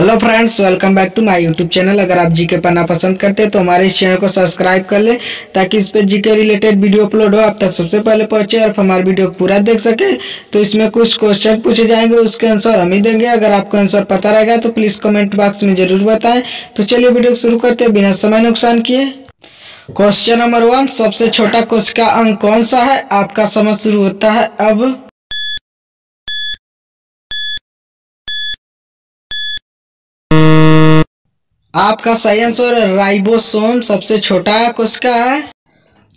Hello friends welcome back to my YouTube channel अगर आप जी के पढ़ना पसंद करते हैं तो हमारे इस चैनल को सब्सक्राइब कर ले, ताकि इस पर जी के रिलेटेड वीडियो अपलोड हो, आप तक सबसे पहले पहुँचे और हमारे वीडियो को पूरा देख सके। तो इसमें कुछ क्वेश्चन पूछे जाएँगे, उसके आंसर हम ही देंगे। अगर आपको आंसर पता रहेगा तो प्लीज़ कमेंट बॉक्स में ज़रूर बताएँ। तो चलिए वीडियो शुरू करते हैं, बिना समय नुकसान किए। क्वेश्चन नंबर वन सबसे छोटा कोश का अंक कौन सा है? आपका समझ शुरू होता है अब। आपका सही आंसर राइबोसोम सबसे छोटा कोशिका है?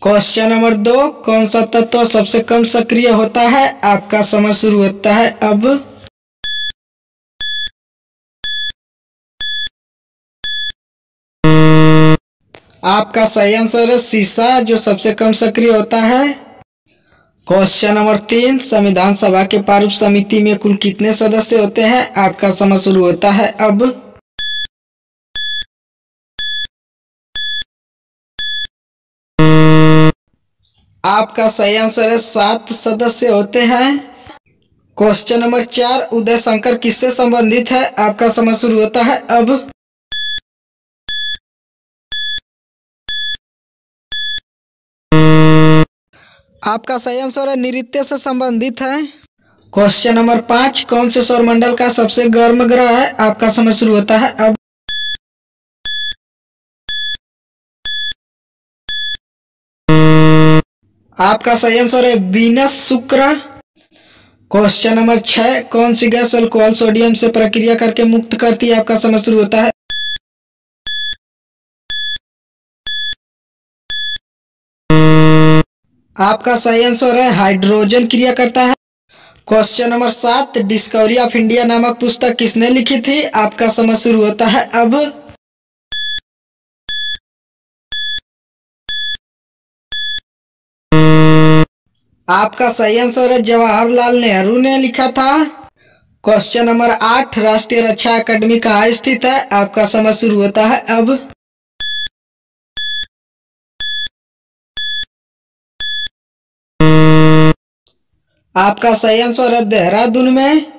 क्वेश्चन नंबर दो, कौन सा तत्व सबसे कम सक्रिय होता है? आपका समय शुरू होता है अब। आपका सही आंसर है शीशा जो सबसे कम सक्रिय होता है? क्वेश्चन नंबर तीन, संविधान सभा के प्रारूप समिति में कुल कितने सदस्य होते हैं? आपका समय शुरू होता है अब। आपका सही आंसर है, सात सदस्य होते हैं। क्वेश्चन नंबर चार, उदय शंकर किससे संबंधित है? आपका समय शुरू होता है अब। आपका सही आंसर है नृत्य से संबंधित है। क्वेश्चन नंबर पाँच, कौन से सौरमंडल का सबसे गर्म ग्रह है? आपका समय शुरू होता है अब। आपका सही आंसर है बीनस शुक्र। क्वेश्चन नंबर छह, कौन सी गैस अल्कोहल सोडियम से प्रक्रिया करके मुक्त करती है? आपका समय शुरू होता है। आपका सही आंसर है हाइड्रोजन क्रिया करता है। क्वेश्चन नंबर सात डिस्कवरी ऑफ़ इंडिया नामक पुस्तक किसने लिखी थी? आपका समय शुरू होता है अब। आपका सही आंसर है जवाहरलाल नेहरू ने लिखा था, क्वेश्चन नंबर आठ, राष्ट्रीय रक्षा अकादमी कहाँ स्थित है? आपका समय शुरू होता है अब. आपका सही आंसर है देहरादून में?